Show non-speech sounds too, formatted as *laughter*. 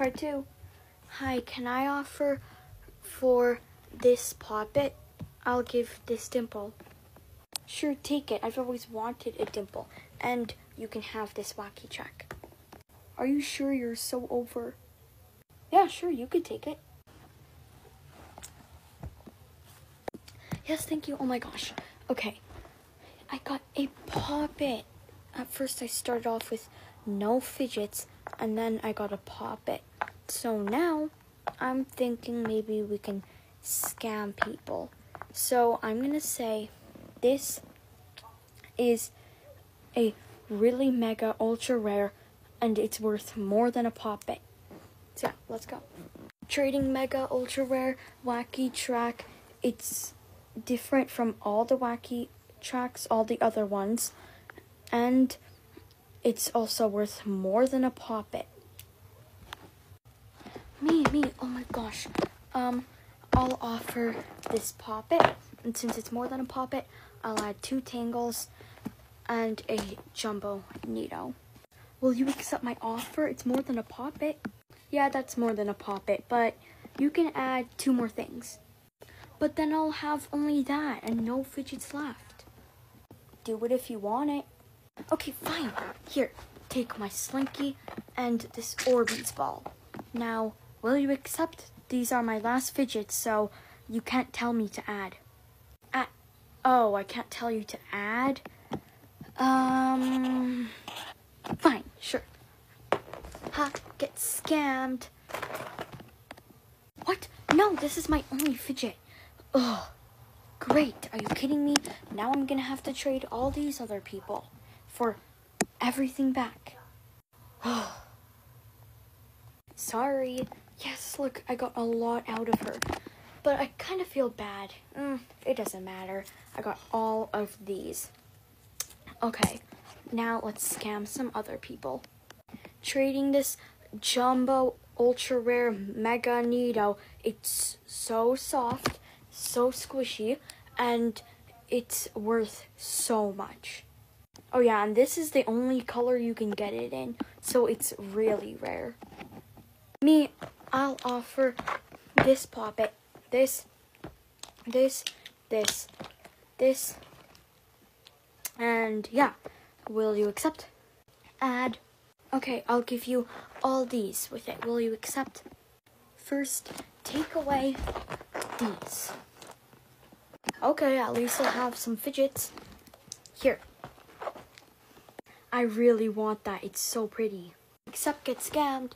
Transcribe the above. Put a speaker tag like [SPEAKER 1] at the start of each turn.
[SPEAKER 1] Part two. Hi, can I offer for this pop it? I'll give this dimple. Sure, take it. I've always wanted a dimple. And you can have this wacky track. Are you sure you're so over? Yeah, sure, you could take it. Yes, thank you. Oh my gosh. Okay. I got a pop it. At first, I started off with no fidgets, and then I got a poppet. So now, I'm thinking maybe we can scam people. So I'm gonna say this is a really mega ultra rare and it's worth more than a pop it. So yeah, let's go. Trading mega ultra rare wacky track. It's different from all the wacky tracks, all the other ones, and it's also worth more than a pop it. Me, me, oh my gosh. Um, I'll offer this pop it, and since it's more than a pop it, I'll add two tangles and a jumbo NeeDoh. Will you accept my offer? It's more than a pop it. Yeah, that's more than a pop it, but you can add two more things. But then I'll have only that and no fidgets left. Do it if you want it. Okay, fine. Here, take my slinky and this Orbeez ball. Now, will you accept? These are my last fidgets, so you can't tell me to add. Add. Oh, I can't tell you to add? Um, fine, sure. Ha, get scammed. What? No, this is my only fidget. Ugh. Great. Are you kidding me? Now I'm gonna have to trade all these other people for everything back. *sighs* Sorry. Look, I got a lot out of her. But I kind of feel bad. Mm, it doesn't matter. I got all of these. Okay, now let's scam some other people. Trading this jumbo ultra rare mega NeeDoh. It's so soft, so squishy, and it's worth so much. Oh yeah, and this is the only color you can get it in, so it's really rare. Me, I'll offer this puppet, this, this, this, this, and yeah, will you accept? Add. Okay, I'll give you all these with it. Will you accept? First, take away these. Okay, at least I'll have some fidgets. Here. I really want that. It's so pretty. Except get scammed.